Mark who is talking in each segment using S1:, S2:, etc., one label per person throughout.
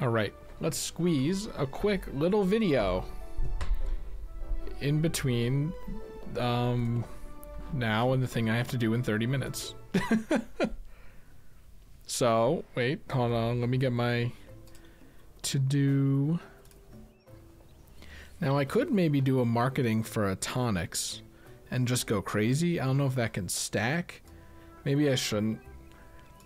S1: All right, let's squeeze a quick little video in between um, now and the thing I have to do in 30 minutes. so, wait, hold on, let me get my to do. Now, I could maybe do a marketing for a tonics and just go crazy. I don't know if that can stack. Maybe I shouldn't.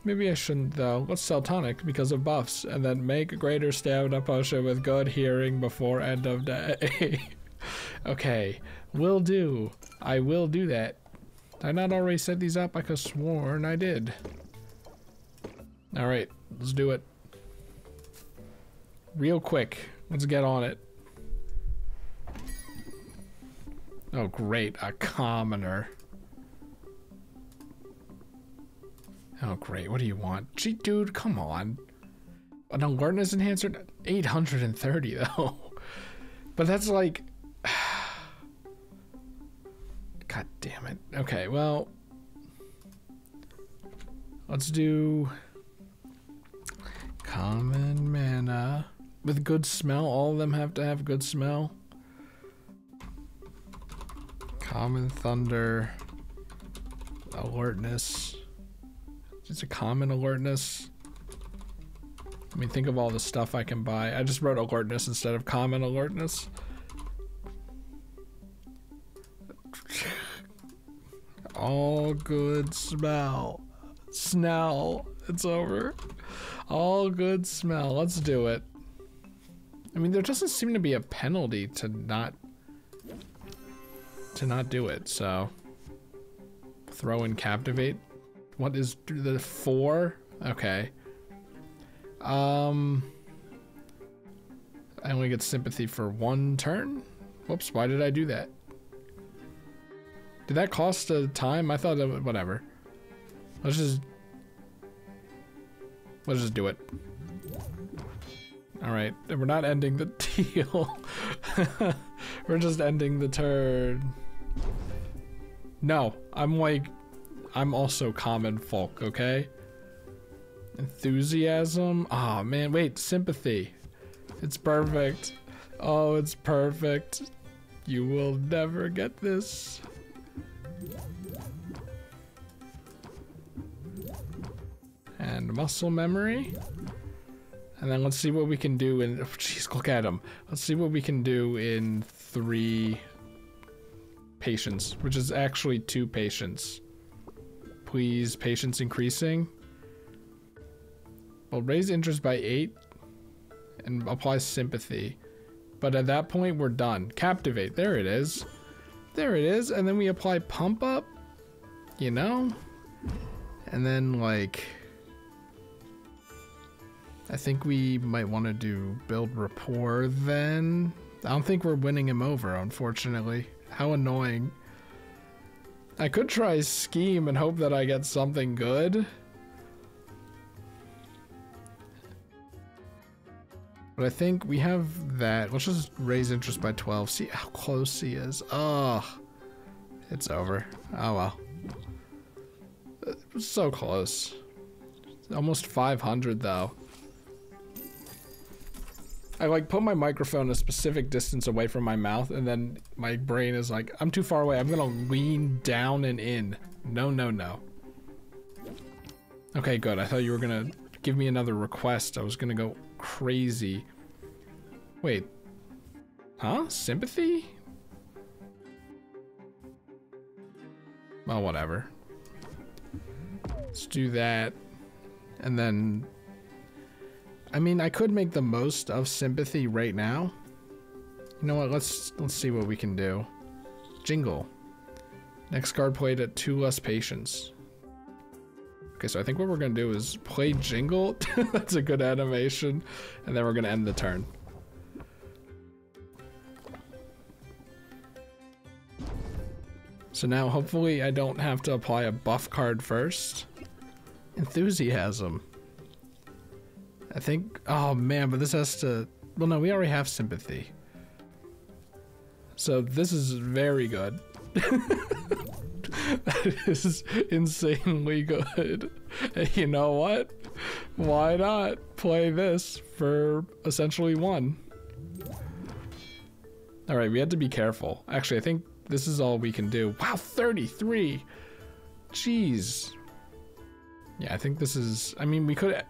S1: Maybe I shouldn't though. Let's sell tonic because of buffs and then make a greater stamina potion with good hearing before end of day. okay, will do. I will do that. I not already set these up? I could sworn I did. Alright, let's do it. Real quick. Let's get on it. Oh great, a commoner. Oh great, what do you want? Gee, dude, come on. An alertness enhancer? 830 though. But that's like... God damn it. Okay, well... Let's do... Common mana. With good smell, all of them have to have good smell. Common thunder. Alertness. It's a common alertness. I mean, think of all the stuff I can buy. I just wrote alertness instead of common alertness. all good smell. Snell. It's over. All good smell. Let's do it. I mean, there doesn't seem to be a penalty to not to not do it. So throw in captivate. What is the four? Okay. Um, I only get sympathy for one turn. Whoops! Why did I do that? Did that cost a time? I thought that would, whatever. Let's just let's just do it. All right, we're not ending the deal. we're just ending the turn. No, I'm like, I'm also common folk, okay? Enthusiasm? Oh man, wait, sympathy. It's perfect. Oh, it's perfect. You will never get this. And muscle memory. And then let's see what we can do in, oh, jeez, look at him. Let's see what we can do in three patients, which is actually two patience. Please, patience increasing. Well, raise interest by eight and apply sympathy. But at that point, we're done. Captivate, there it is. There it is, and then we apply pump up, you know? And then like, I think we might want to do build rapport then. I don't think we're winning him over, unfortunately. How annoying. I could try scheme and hope that I get something good. But I think we have that. Let's just raise interest by 12. See how close he is. Oh, it's over. Oh well. So close. Almost 500 though. I like put my microphone a specific distance away from my mouth and then my brain is like, I'm too far away. I'm gonna lean down and in. No, no, no. Okay, good. I thought you were gonna give me another request. I was gonna go crazy. Wait. Huh? Sympathy? Well, whatever. Let's do that. And then I mean, I could make the most of sympathy right now. You know what? Let's let's see what we can do. Jingle. Next card played at two less patience. Okay, so I think what we're gonna do is play Jingle. That's a good animation, and then we're gonna end the turn. So now hopefully I don't have to apply a buff card first. Enthusiasm. I think, oh man, but this has to, well no, we already have sympathy. So this is very good. that is insanely good. you know what? Why not play this for essentially one? All right, we had to be careful. Actually, I think this is all we can do. Wow, 33. Jeez. Yeah, I think this is, I mean, we could,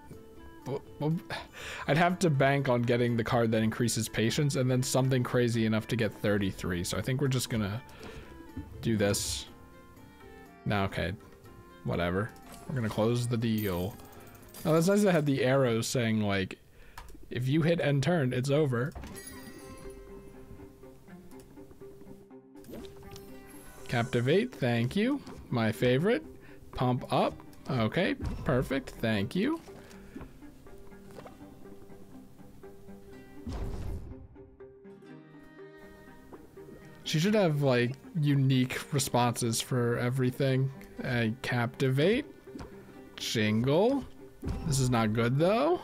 S1: I'd have to bank on getting the card that increases patience and then something crazy enough to get 33. So I think we're just gonna do this. Now, okay, whatever. We're gonna close the deal. Oh, that's nice I had the arrows saying like, if you hit end turn, it's over. Captivate, thank you. My favorite. Pump up. Okay, perfect, thank you. She should have like unique responses for everything. Uh, captivate. Jingle. This is not good though.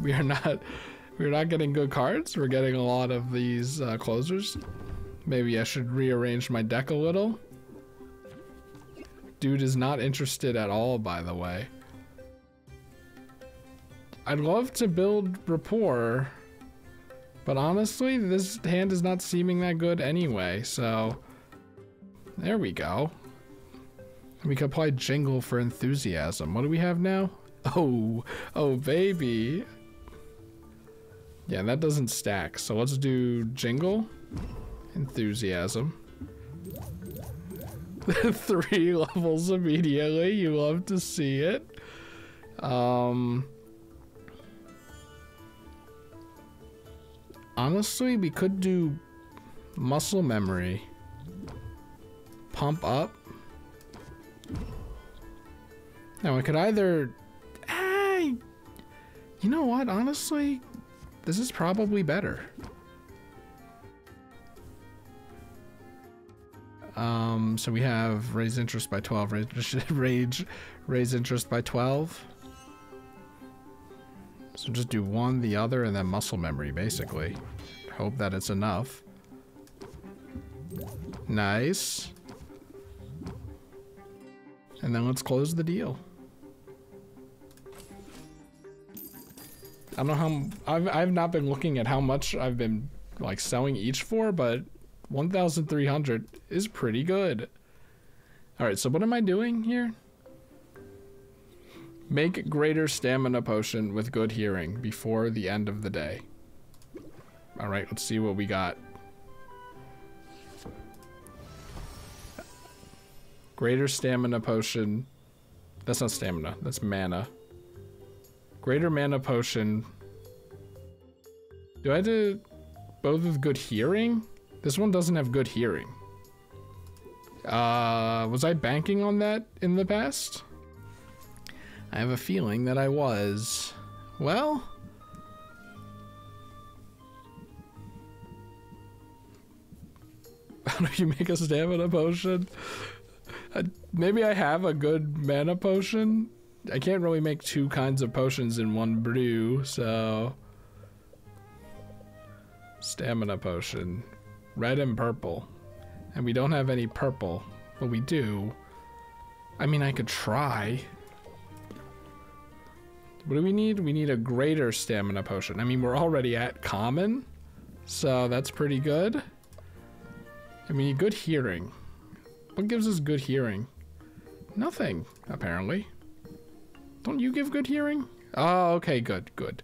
S1: We are not we're not getting good cards. We're getting a lot of these uh, closers. Maybe I should rearrange my deck a little. Dude is not interested at all, by the way. I'd love to build rapport, but honestly, this hand is not seeming that good anyway, so... There we go. We could apply Jingle for enthusiasm. What do we have now? Oh, oh baby. Yeah, that doesn't stack. So let's do Jingle, Enthusiasm. Three levels immediately. You love to see it. Um, honestly, we could do muscle memory. Pump up. Now, we could either... Ah, you know what? Honestly, this is probably better. Um, so we have raise interest by 12, raise, rage, raise interest by 12. So just do one, the other, and then muscle memory, basically. Hope that it's enough. Nice. And then let's close the deal. I don't know how I've I've not been looking at how much I've been like selling each for, but 1,300 is pretty good. All right, so what am I doing here? Make greater stamina potion with good hearing before the end of the day. All right, let's see what we got. Greater stamina potion. That's not stamina, that's mana. Greater mana potion. Do I do both with good hearing? This one doesn't have good hearing. Uh, was I banking on that in the past? I have a feeling that I was. Well... How do you make a stamina potion? Uh, maybe I have a good mana potion? I can't really make two kinds of potions in one brew, so... Stamina potion. Red and purple. And we don't have any purple, but we do. I mean, I could try. What do we need? We need a greater stamina potion. I mean, we're already at common, so that's pretty good. I mean, good hearing. What gives us good hearing? Nothing, apparently. Don't you give good hearing? Oh, okay, good, good.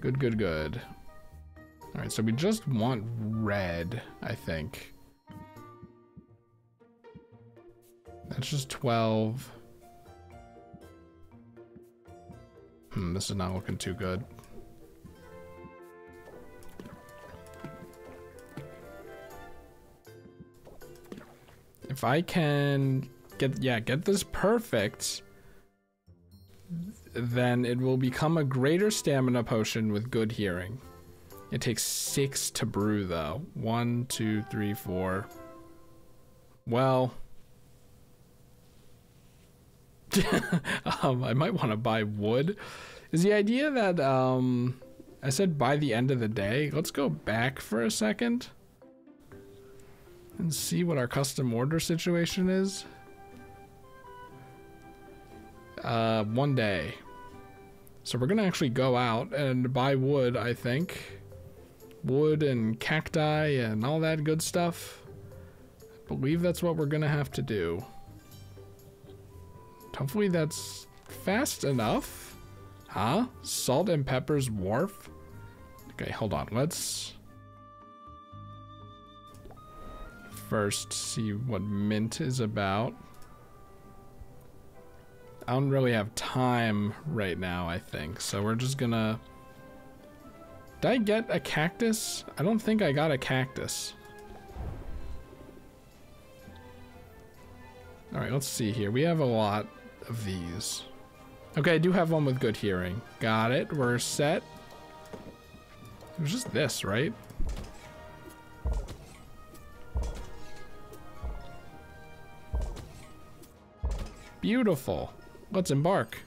S1: Good, good, good. All right, so we just want red, I think. That's just 12. Hmm, this is not looking too good. If I can get, yeah, get this perfect, then it will become a greater stamina potion with good hearing. It takes six to brew though. One, two, three, four. Well, um, I might want to buy wood. Is the idea that um, I said by the end of the day? Let's go back for a second and see what our custom order situation is. Uh, one day. So we're gonna actually go out and buy wood, I think. Wood and cacti and all that good stuff. I believe that's what we're gonna have to do. Hopefully that's fast enough. Huh? Salt and Pepper's Wharf? Okay, hold on. Let's first see what Mint is about. I don't really have time right now, I think. So we're just gonna... Did I get a cactus? I don't think I got a cactus. Alright, let's see here. We have a lot of these. Okay, I do have one with good hearing. Got it. We're set. It was just this, right? Beautiful. Let's embark.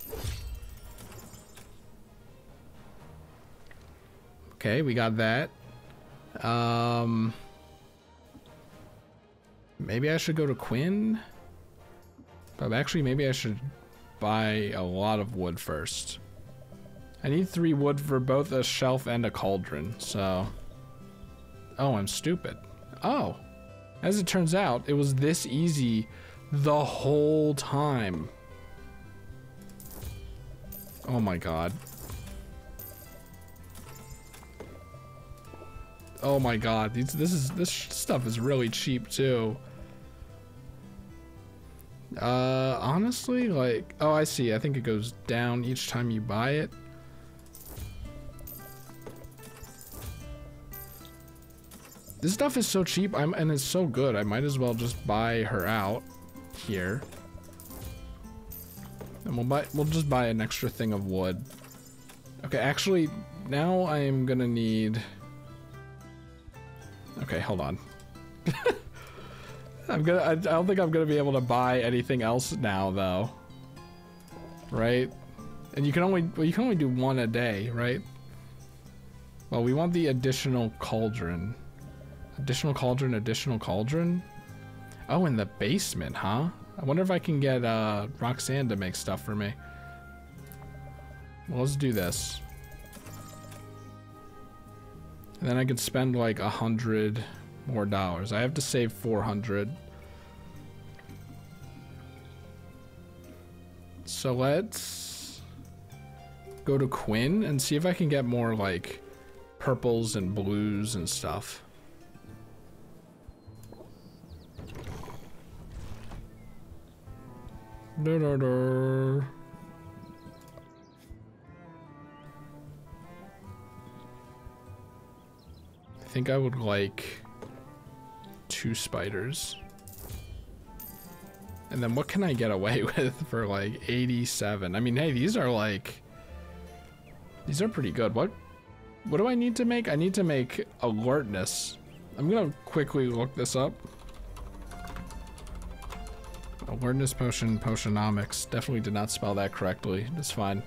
S1: Okay, we got that. Um, maybe I should go to Quinn? But actually, maybe I should buy a lot of wood first. I need three wood for both a shelf and a cauldron, so... Oh, I'm stupid. Oh. As it turns out, it was this easy the whole time. Oh my god. Oh my god, these, this is this stuff is really cheap too. Uh, honestly, like, oh, I see. I think it goes down each time you buy it. This stuff is so cheap, I'm, and it's so good. I might as well just buy her out here. And we'll buy, we'll just buy an extra thing of wood. Okay, actually, now I'm gonna need... Okay, hold on. I'm gonna, I, don't think I'm gonna be able to buy anything else now, though. Right? And you can only, well, you can only do one a day, right? Well, we want the additional cauldron. Additional cauldron, additional cauldron? Oh, in the basement, huh? I wonder if I can get uh, Roxanne to make stuff for me. Well, let's do this. And then I could spend like a hundred more dollars. I have to save 400. So let's go to Quinn and see if I can get more like purples and blues and stuff. Da -da -da. I think I would like two spiders. And then what can I get away with for like 87? I mean, hey, these are like, these are pretty good. What, what do I need to make? I need to make alertness. I'm gonna quickly look this up. Alertness potion, potionomics. Definitely did not spell that correctly. It's fine.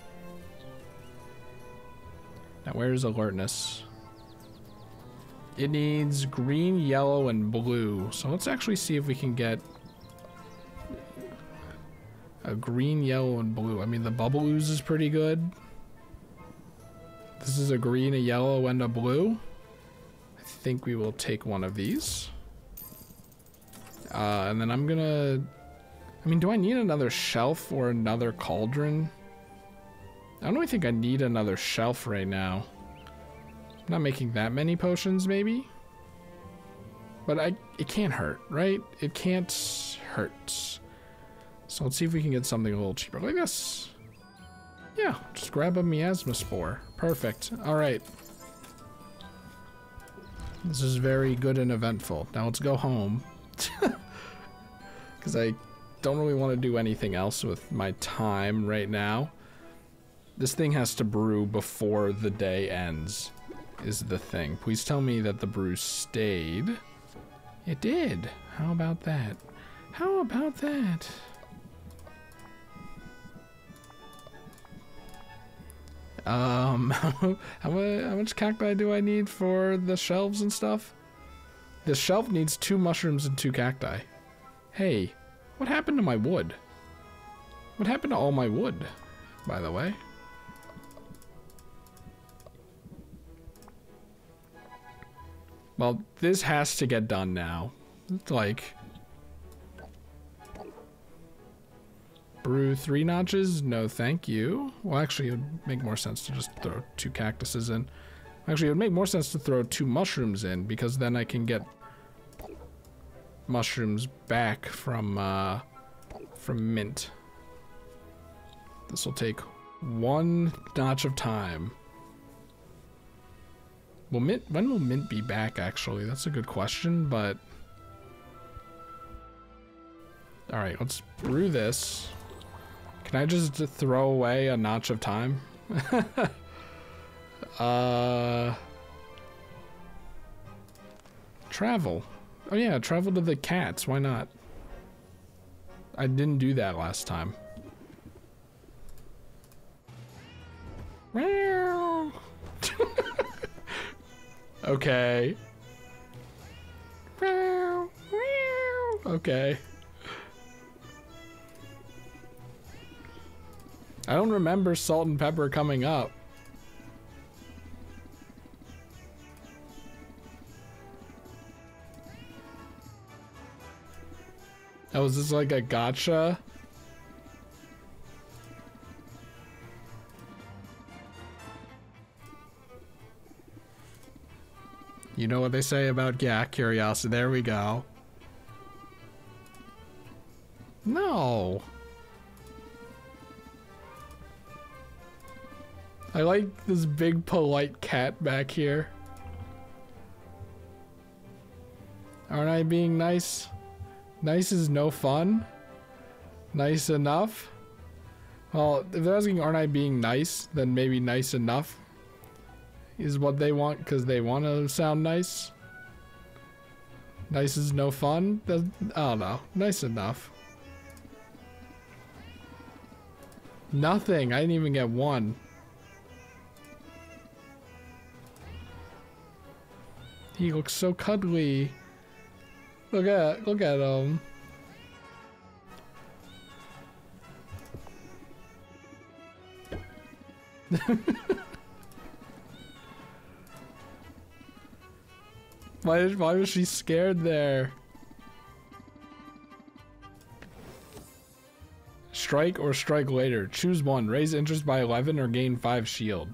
S1: Now where is alertness? It needs green, yellow, and blue. So let's actually see if we can get a green, yellow, and blue. I mean, the bubble ooze is pretty good. This is a green, a yellow, and a blue. I think we will take one of these. Uh, and then I'm gonna I mean, do I need another shelf or another cauldron? I don't really think I need another shelf right now. Not making that many potions, maybe? But I, it can't hurt, right? It can't hurt. So let's see if we can get something a little cheaper, like this. Yeah, just grab a miasma spore. Perfect. All right. This is very good and eventful. Now let's go home. Because I don't really want to do anything else with my time right now. This thing has to brew before the day ends, is the thing. Please tell me that the brew stayed. It did. How about that? How about that? Um, how, how much cacti do I need for the shelves and stuff? The shelf needs two mushrooms and two cacti. Hey, what happened to my wood? What happened to all my wood, by the way? Well, this has to get done now. It's like... Brew three notches? No, thank you. Well, actually, it would make more sense to just throw two cactuses in. Actually, it would make more sense to throw two mushrooms in, because then I can get mushrooms back from, uh, from mint. This will take one notch of time. Mint, when will mint be back, actually? That's a good question, but... Alright, let's brew this. Can I just throw away a notch of time? uh... Travel. Oh yeah, travel to the cats. Why not? I didn't do that last time. okay. Okay. I don't remember salt and pepper coming up. Oh, was this like a gotcha? You know what they say about yeah, curiosity. There we go. No. I like this big polite cat back here. Aren't I being nice? Nice is no fun? Nice enough? Well, if they're asking aren't I being nice, then maybe nice enough is what they want because they want to sound nice. Nice is no fun? I don't know. Nice enough. Nothing. I didn't even get one. He looks so cuddly. Look at look at him. why why was she scared there? Strike or strike later. Choose one. Raise interest by 11 or gain 5 shield.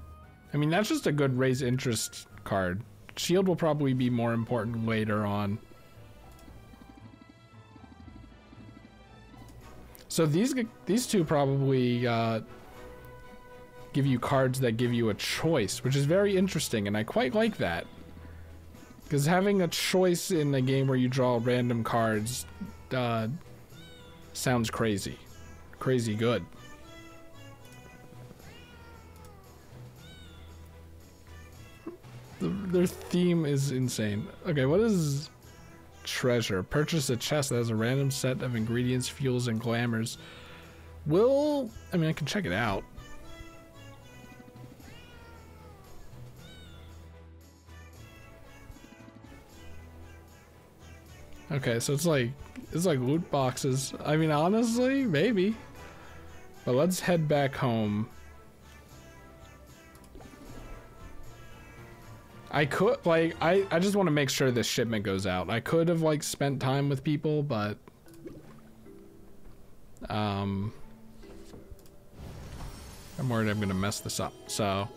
S1: I mean, that's just a good raise interest card. Shield will probably be more important later on. So these these two probably uh, give you cards that give you a choice, which is very interesting, and I quite like that. Because having a choice in a game where you draw random cards uh, sounds crazy. Crazy good. The, their theme is insane. Okay, what is treasure? Purchase a chest that has a random set of ingredients, fuels, and glamours. Will I mean I can check it out. Okay, so it's like it's like loot boxes. I mean honestly, maybe. But let's head back home I could like I I just want to make sure this shipment goes out. I could have like spent time with people, but um I'm worried I'm gonna mess this up. So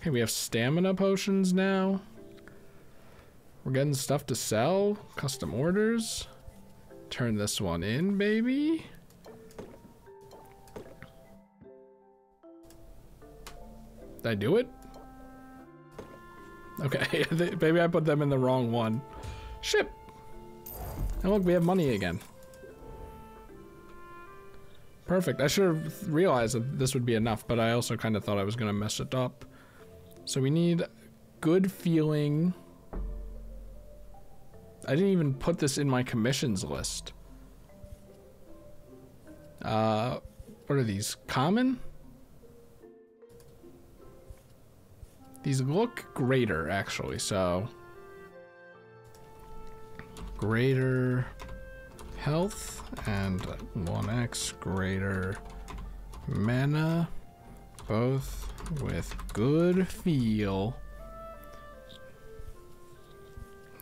S1: okay, we have stamina potions now. We're getting stuff to sell, custom orders. Turn this one in, baby. Did I do it? Okay, maybe I put them in the wrong one. Ship! And look, we have money again. Perfect. I should have realized that this would be enough, but I also kind of thought I was going to mess it up. So we need good feeling. I didn't even put this in my commissions list. Uh, what are these? Common? These look greater, actually, so... Greater health and 1x greater mana, both with good feel.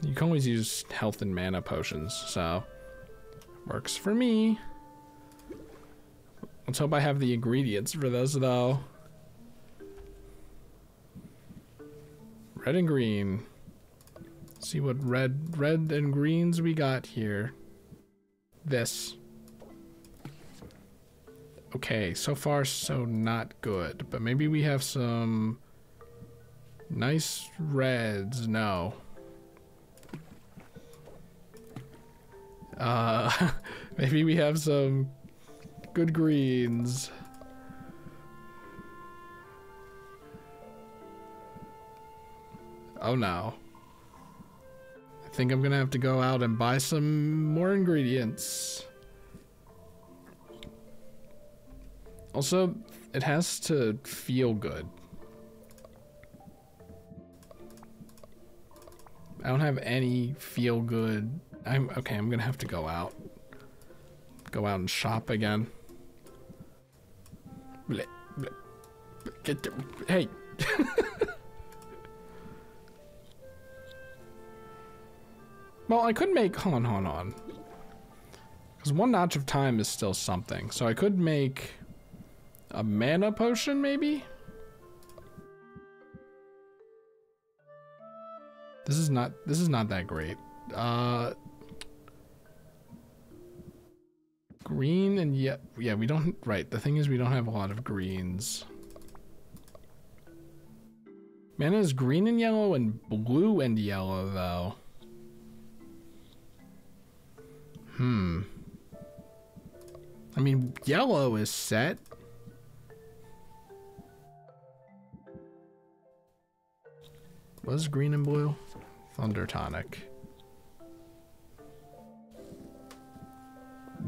S1: You can always use health and mana potions, so works for me. Let's hope I have the ingredients for this though. Red and green. See what red red and greens we got here. This. Okay, so far so not good, but maybe we have some nice reds. No. Uh, maybe we have some good greens. Oh no. I think I'm gonna have to go out and buy some more ingredients. Also, it has to feel good. I don't have any feel good. I'm okay, I'm gonna have to go out. Go out and shop again. Bleh, bleh. Get the, hey. well, I could make, hold on, hold on. Because one notch of time is still something. So I could make a mana potion, maybe? This is not, this is not that great. Uh, green and yeah, yeah, we don't, right. The thing is we don't have a lot of greens. Mana is green and yellow and blue and yellow though. Hmm. I mean, yellow is set. Was green and blue? Thunder tonic.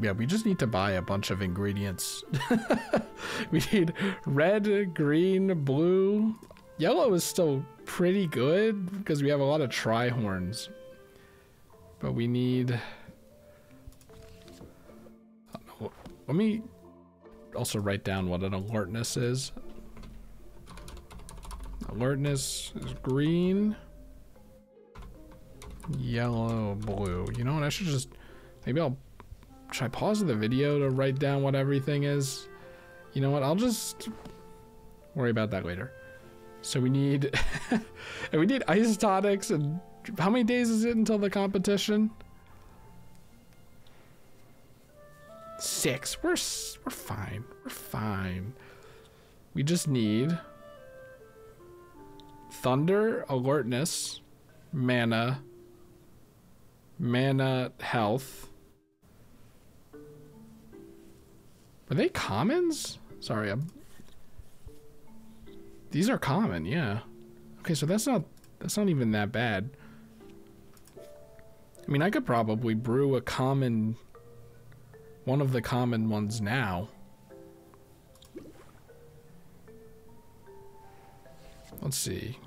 S1: Yeah, we just need to buy a bunch of ingredients. we need red, green, blue. Yellow is still pretty good because we have a lot of tri-horns. But we need... Let me also write down what an alertness is. Alertness is green, yellow, blue. You know what? I should just maybe I'll should I pause the video to write down what everything is? You know what? I'll just worry about that later. So we need and we need ice tonics and how many days is it until the competition? Six. We're we're fine. We're fine. We just need thunder, alertness, mana, mana, health. Are they commons? Sorry, I'm... These are common, yeah. Okay, so that's not that's not even that bad. I mean, I could probably brew a common one of the common ones now. Let's see.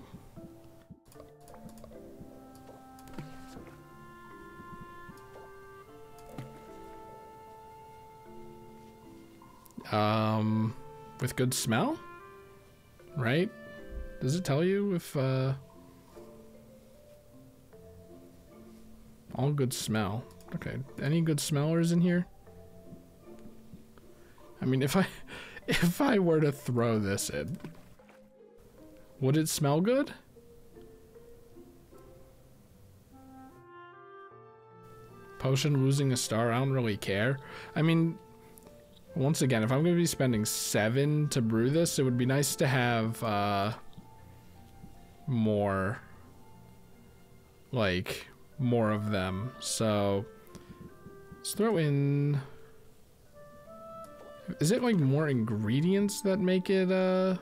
S1: Um, with good smell? Right? Does it tell you if, uh... All good smell. Okay, any good smellers in here? I mean, if I... If I were to throw this in... Would it smell good? Potion losing a star, I don't really care. I mean, once again, if I'm going to be spending seven to brew this, it would be nice to have uh, more, like, more of them. So let's throw in, is it like more ingredients that make it, uh,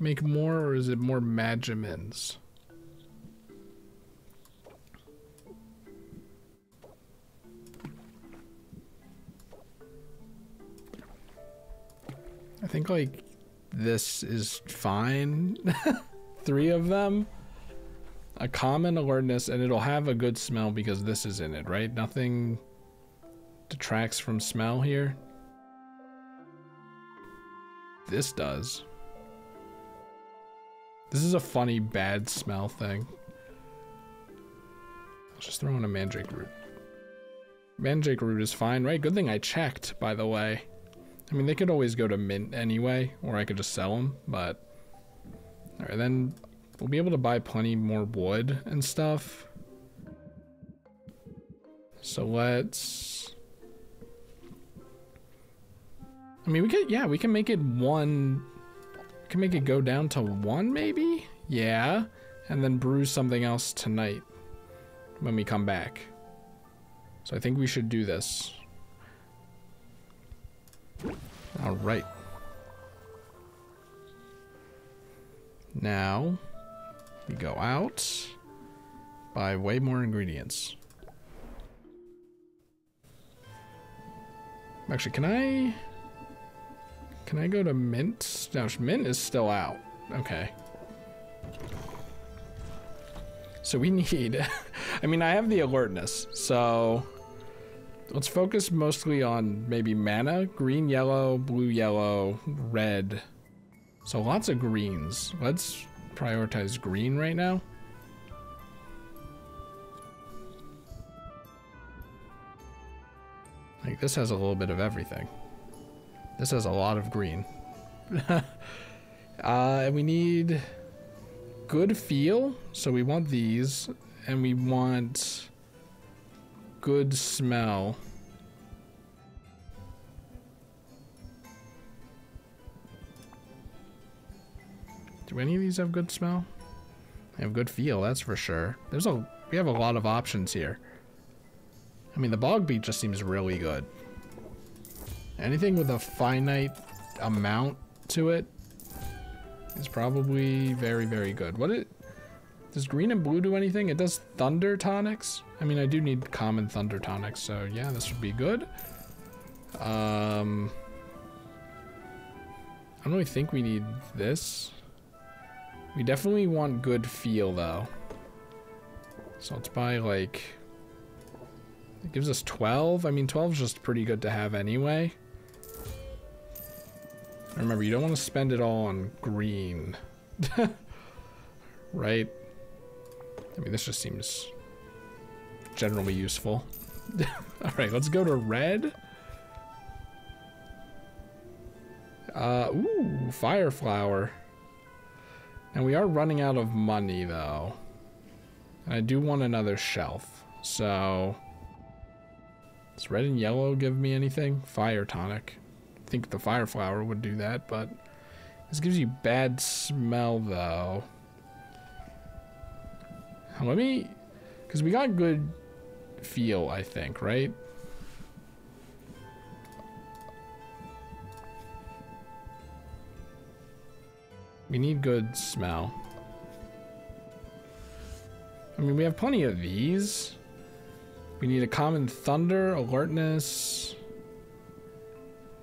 S1: make more or is it more magimins? I think like this is fine. Three of them. a common alertness, and it'll have a good smell because this is in it, right? Nothing detracts from smell here. This does. This is a funny bad smell thing. I'll just throw in a mandrake root. Mandrake root is fine, right? Good thing I checked, by the way. I mean, they could always go to mint anyway, or I could just sell them, but... Alright, then we'll be able to buy plenty more wood and stuff. So let's... I mean, we could, yeah, we can make it one... We can make it go down to one, maybe? Yeah. And then brew something else tonight when we come back. So I think we should do this. All right. Now, we go out, buy way more ingredients. Actually, can I... Can I go to Mint? No, Mint is still out. Okay. So we need... I mean, I have the alertness, so... Let's focus mostly on maybe mana. Green, yellow, blue, yellow, red. So lots of greens. Let's prioritize green right now. Like this has a little bit of everything. This has a lot of green. uh, and we need good feel. So we want these and we want good smell. Do any of these have good smell? They have good feel, that's for sure. There's a we have a lot of options here. I mean, the bog beet just seems really good. Anything with a finite amount to it is probably very, very good. What it does green and blue do anything? It does thunder tonics. I mean, I do need common thunder tonics, so yeah, this would be good. Um, I don't really think we need this. We definitely want good feel, though. So let's buy, like... It gives us 12. I mean, 12 is just pretty good to have anyway. Remember, you don't want to spend it all on green. right? I mean, this just seems generally useful. Alright, let's go to red. Uh, ooh, fire flower. And we are running out of money, though. I do want another shelf. So... Does red and yellow give me anything? Fire tonic. I think the fire flower would do that, but... This gives you bad smell, though. Let me... Because we got good feel, I think, right? We need good smell. I mean, we have plenty of these. We need a common thunder, alertness.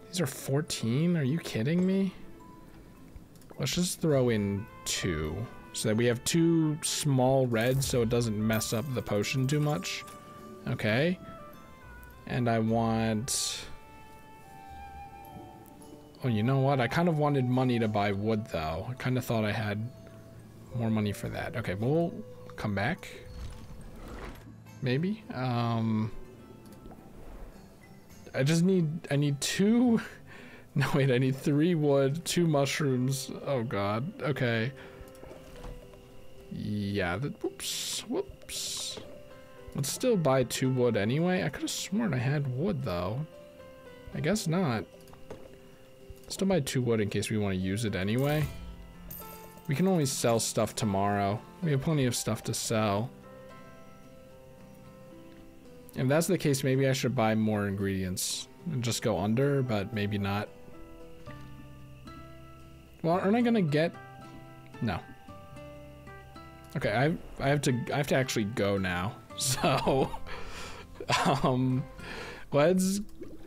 S1: These are 14? Are you kidding me? Let's just throw in two. So that we have two small reds so it doesn't mess up the potion too much. Okay. And I want... Oh, you know what? I kind of wanted money to buy wood, though. I kind of thought I had more money for that. Okay, we'll come back. Maybe. Um... I just need... I need two... No, wait, I need three wood, two mushrooms. Oh, God. Okay. Yeah, that, whoops, whoops. Let's still buy two wood anyway. I could have sworn I had wood, though. I guess not. Still buy two wood in case we want to use it anyway. We can only sell stuff tomorrow. We have plenty of stuff to sell. If that's the case, maybe I should buy more ingredients and just go under, but maybe not. Well, aren't I gonna get... No. Okay, I I have to I have to actually go now. So, um, let's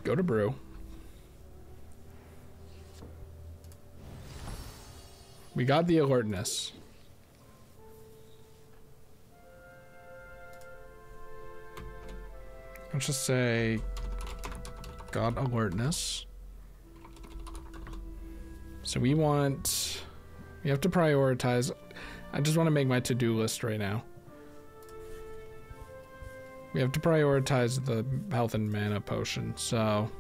S1: go to brew. We got the alertness. Let's just say, got alertness. So we want, we have to prioritize I just want to make my to-do list right now. We have to prioritize the health and mana potion, so.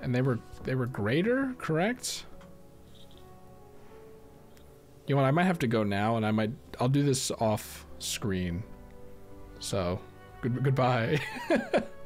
S1: And they were, they were greater, correct? You know what, I might have to go now and I might, I'll do this off screen. So, good, goodbye.